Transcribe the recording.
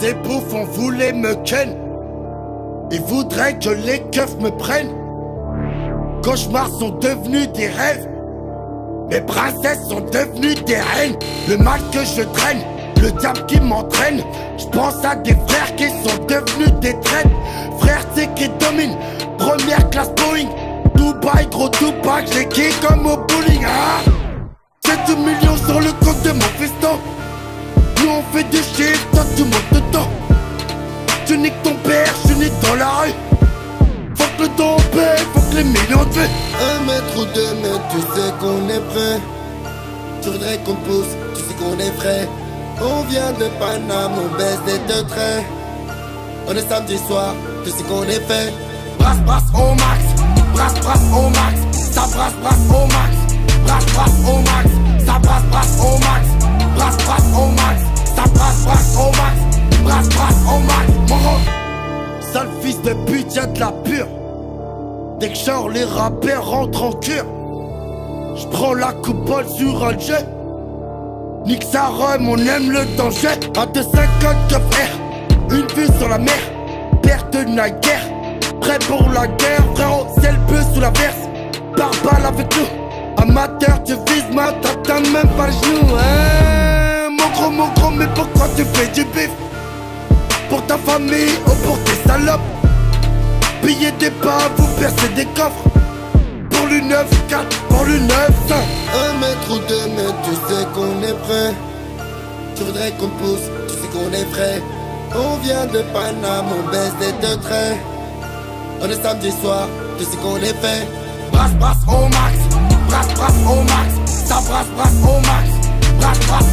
Ces bouffes, on voulait me ken. Ils voudraient que les keufs me prennent. Cauchemars sont devenus des rêves. Mes princesses sont devenues des reines. Le mal que je traîne le diable qui m'entraîne. Je pense à des frères qui sont devenus des traînes. Frères, c'est qui domine. Première classe Boeing. Dubaï, gros Tupac, j'ai qui comme au bowling. Ah 7 millions sur le compte de mon festin. Nous on fait du chiffre, toi tu montes dedans. Tu niques ton père, je suis dans la rue. Faut que le temps faut que les millions te Un mètre ou deux mètres, tu sais qu'on est prêt. Tu voudrais qu'on pousse, tu sais qu'on est frais. On vient de Paname, on baisse des deux traits. On est samedi soir, tu sais qu'on est fait. Brasse, brasse au max, brasse, brasse au max. Ça brasse, brasse au max, brasse, brasse au max. Ça brasse, brasse au max, brasse, brasse au max. Ça brasse, brasse au max, brasse, brasse au max. Mon sale fils de pute, y'a de la pure. Dès que genre les rappeurs rentrent en cure, j'prends la coupole sur un jet. Nique sa rhum, on aime le danger. À 2,50 que frère, une vue sur la mer, perte de la guerre. Prêt pour la guerre, frérot, c'est le bleu sous la verse. Par balle avec nous, amateur, tu vises ma t'atteins même pas le genou. Hein, mon gros, mon gros, mais pourquoi tu fais du bif? Pour ta famille ou pour tes salopes Pillez des pas, vous percez des coffres. Pour le 9-4, pour le 9-5. Un mètre ou deux mètres, tu sais qu'on est prêt. Tu voudrais qu'on pousse, tu sais qu'on est frais. On vient de Paname, on baisse des deux traits. On est samedi soir, tu sais qu'on est fait. Brasse, brasse au max, brasse, brasse au max. Ça brasse, brasse au max, brasse, brasse au max.